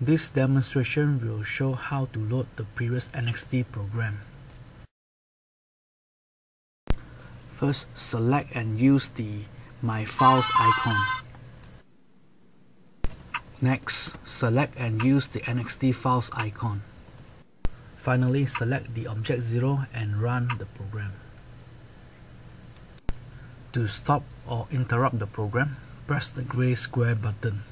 This demonstration will show how to load the previous NXT program. First, select and use the My Files icon. Next, select and use the NXT Files icon. Finally, select the Object 0 and run the program. To stop or interrupt the program, press the gray square button.